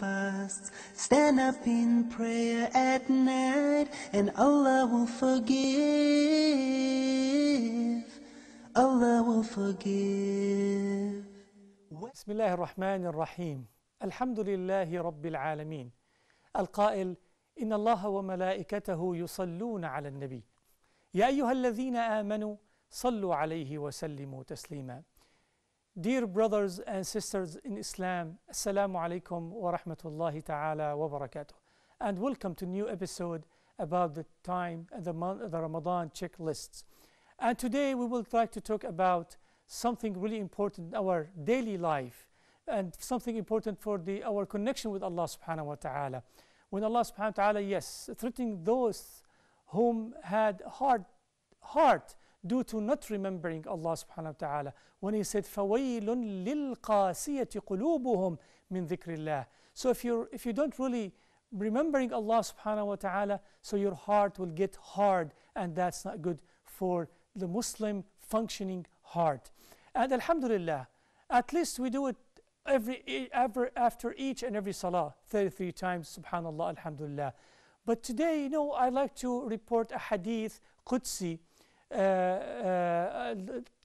fast. Stand up in prayer at night, and Allah will forgive. Allah will forgive. بسم الله الرحمن الرحيم الحمد لله رب العالمين القائل إن الله وملائكته يصلون على النبي يا أيها الذين آمنوا صلوا عليه وسلموا تسليما Dear brothers and sisters in Islam, Assalamu alaikum wa rahmatullahi ta'ala wa barakatuh. And welcome to new episode about the time and the, month, the Ramadan checklists. And today we will try to talk about something really important in our daily life and something important for the, our connection with Allah subhanahu wa ta'ala. When Allah subhanahu wa ta'ala, yes, threatening those whom had hard heart due to not remembering Allah subhanahu wa ta'ala. When he said, فَوَيْلٌ لِلْقَاسِيَةِ قُلُوبُهُم مِّن ذِكْرِ اللَّهِ So if, you're, if you don't really remembering Allah subhanahu wa ta'ala, so your heart will get hard and that's not good for the Muslim functioning heart. And Alhamdulillah, at least we do it every, every after each and every salah, 33 times, subhanallah, alhamdulillah. But today, you know, I like to report a hadith, Qudsi, uh, uh,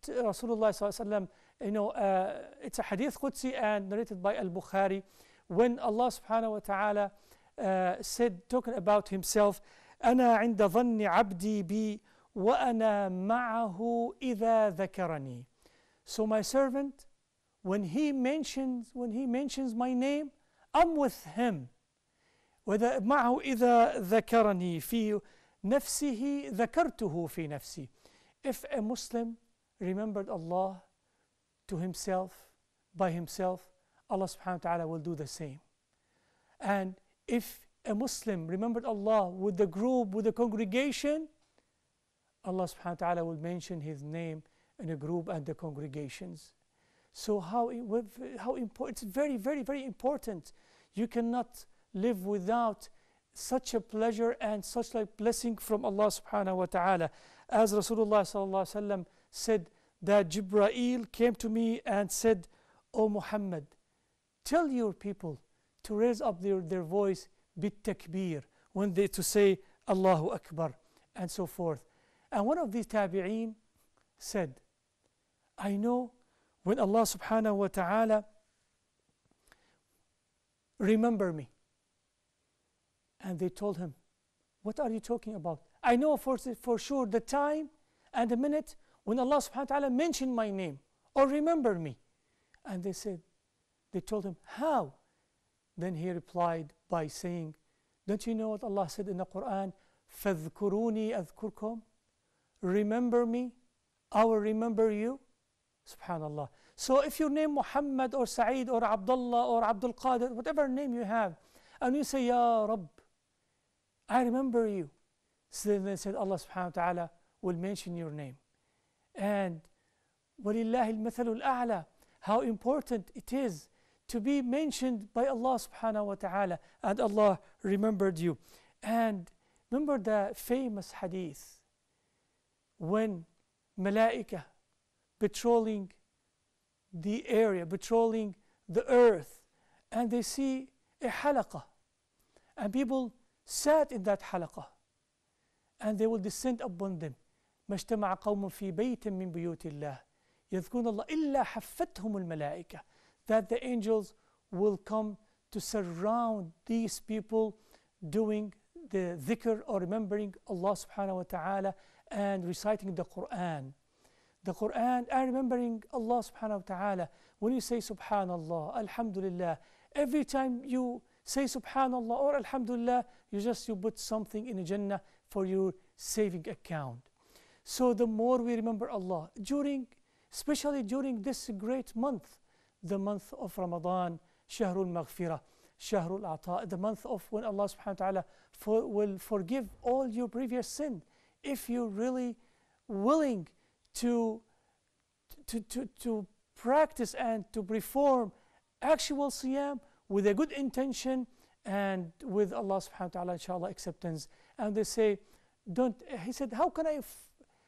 Rasulullah sallallahu you know, uh, it's a hadith Qudsi and narrated by Al-Bukhari when Allah subhanahu wa ta'ala uh, said, talking about himself, أنا عند ظن عبدي بي وأنا معه إذا ذكرني. So my servant, when he mentions, when he mentions my name, I'm with him. وإذا معه إذا ذكرني في نفسه ذكرته في نفسي. If a Muslim remembered Allah to himself, by himself, Allah subhanahu wa ta'ala will do the same. And if a Muslim remembered Allah with the group, with the congregation, Allah subhanahu wa ta'ala will mention his name in a group and the congregations. So how, how important, it's very, very, very important. You cannot live without such a pleasure and such like blessing from Allah subhanahu wa ta'ala. As Rasulullah sallallahu wasallam said that Jibreel came to me and said, O Muhammad, tell your people to raise up their, their voice bit takbir when they to say Allahu Akbar and so forth. And one of these tabi'een said, I know when Allah subhanahu wa ta'ala remember me and they told him, What are you talking about? I know for, for sure the time and the minute when Allah subhanahu wa ta'ala mentioned my name or remember me. And they said, They told him, How? Then he replied by saying, Don't you know what Allah said in the Quran? فَاذْكُرُونِي أَذْكُرْكُمْ Remember me, I will remember you. Subhanallah. So if your name Muhammad or Sa'id or Abdullah or Abdul Qadir, whatever name you have, and you say, Ya Rabb, I remember you. So then they said, Allah subhanahu wa ta'ala will mention your name. And وَلِلَّهِ الْمَثَلُ الْأَعْلَى How important it is to be mentioned by Allah subhanahu wa ta'ala and Allah remembered you. And remember the famous hadith when malaika patrolling the area, patrolling the earth, and they see a halaqah, and people sat in that halaqah and they will descend upon them ما اجتمع قوم في بيت من بيوت الله يذكرون الله إلا حفتهم الملائكة that the angels will come to surround these people doing the dhikr or remembering Allah subhanahu wa ta'ala and reciting the Quran. The Quran and remembering Allah subhanahu wa ta'ala. When you say subhanallah, alhamdulillah, every time you say subhanallah or alhamdulillah you just you put something in a jannah for your saving account. So the more we remember allah during especially during this great month the month of ramadan shahrul maghfirah shahrul ata the month of when allah subhanahu wa ta'ala for, will forgive all your previous sin. If you're really willing to to, to, to practice and to perform actual siyam with a good intention and with Allah subhanahu wa ta'ala inshallah acceptance and they say don't he said how can I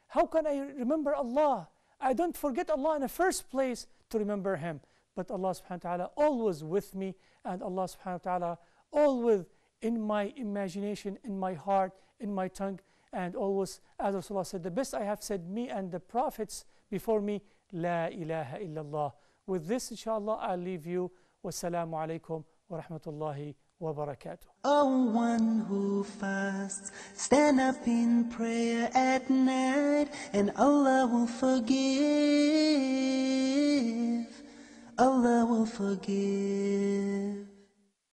how can I remember Allah I don't forget Allah in the first place to remember him but Allah subhanahu wa ta'ala always with me and Allah subhanahu wa ta'ala always in my imagination, in my heart, in my tongue, and always, as Rasulullah said, the best I have said, me and the prophets before me, La ilaha illallah. With this, inshallah, I'll leave you. Wassalamu alaikum wa rahmatullahi wa barakatuh. O one who fasts, stand up in prayer at night, and Allah will forgive. Allah will forgive.